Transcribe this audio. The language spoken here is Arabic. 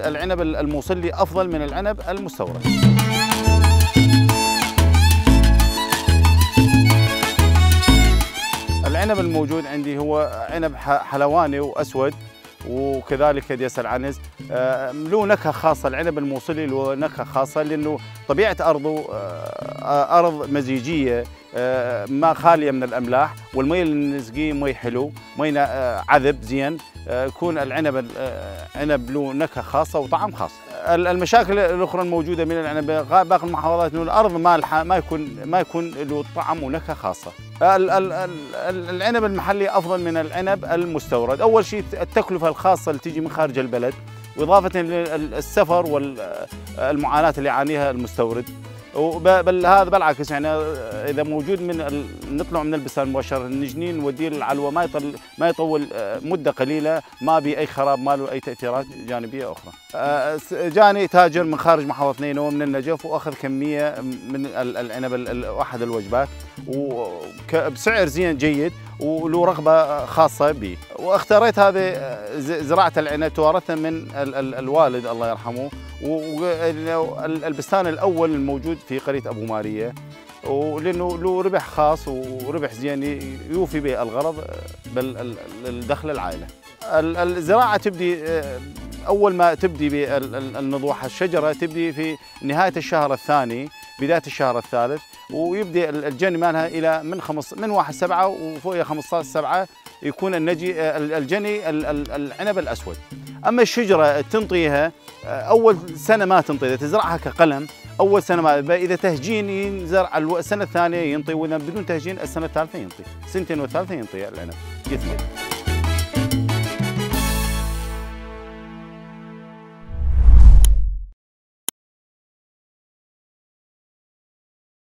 العنب الموصلي افضل من العنب المستورد. العنب الموجود عندي هو عنب حلواني وأسود وكذلك ديس العنز آه، له نكهة خاصة العنب الموصلي له نكهة خاصة لأنه طبيعة أرضه آه، أرض مزيجية آه، ما خالية من الأملاح والمي اللي نسقيه مي حلو مي عذب زين. يكون العنب عنب له نكهة خاصة وطعم خاص. المشاكل الأخرى الموجودة من العنب باقي المحافظات انه الأرض مالحه ما يكون ما يكون له طعم ونكهة خاصة. العنب المحلي أفضل من العنب المستورد. أول شيء التكلفة الخاصة اللي تيجي من خارج البلد وإضافة للسفر والمعاناه اللي يعانيها المستورد. بل هذا بالعكس يعني إذا موجود من نطلع من البستان مباشرة نجنين نوديه العلوه ما يطل ما يطول آه، مدة قليلة ما بي أي خراب ما له أي تأثيرات جانبية أخرى. آه، جاني تاجر من خارج محافظة نينوى من النجف وأخذ كمية من العنب أحد الوجبات وبسعر زين جيد وله رغبة خاصة بي واختاريت هذه آه، زراعة العنب توارثها من الوالد الله يرحمه والبستان الأول الموجود في قرية أبو مارية ولأنه له ربح خاص وربح زين يوفي به الغرض بالدخل العائلة. الزراعة تبدي أول ما تبدي بالنضوح الشجرة تبدي في نهاية الشهر الثاني بداية الشهر الثالث ويبدي الجني مالها إلى من خمس من 1 7 وفوق 15 7 يكون النجي الجني العنب الأسود. أما الشجرة تنطيها أول سنة ما تنطي إذا تزرعها كقلم أول سنة ما اذا تهجين ينزرع السنة الثانية ينطي وإذا بدون تهجين السنة الثالثة ينطي سنتين والثالثه ينطي العنب يثمر